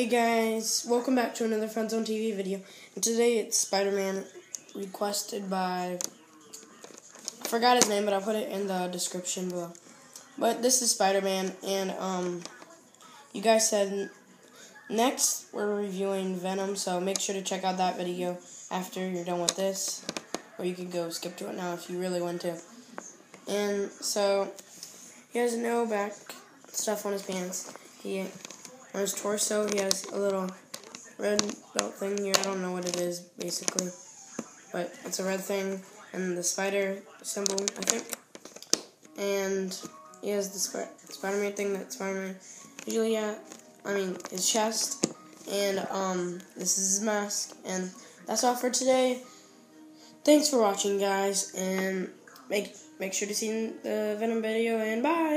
Hey guys, welcome back to another Friends on TV video. And today it's Spider-Man requested by I forgot his name, but I'll put it in the description below. But this is Spider-Man and um you guys said next we're reviewing Venom, so make sure to check out that video after you're done with this. Or you can go skip to it now if you really want to. And so he has no back stuff on his pants. He on his torso, he has a little red belt thing here. I don't know what it is, basically. But it's a red thing. And the spider symbol, I think. And he has the Sp Spider-Man thing that Spider-Man usually at. I mean, his chest. And um, this is his mask. And that's all for today. Thanks for watching, guys. And make make sure to see the Venom video. And bye!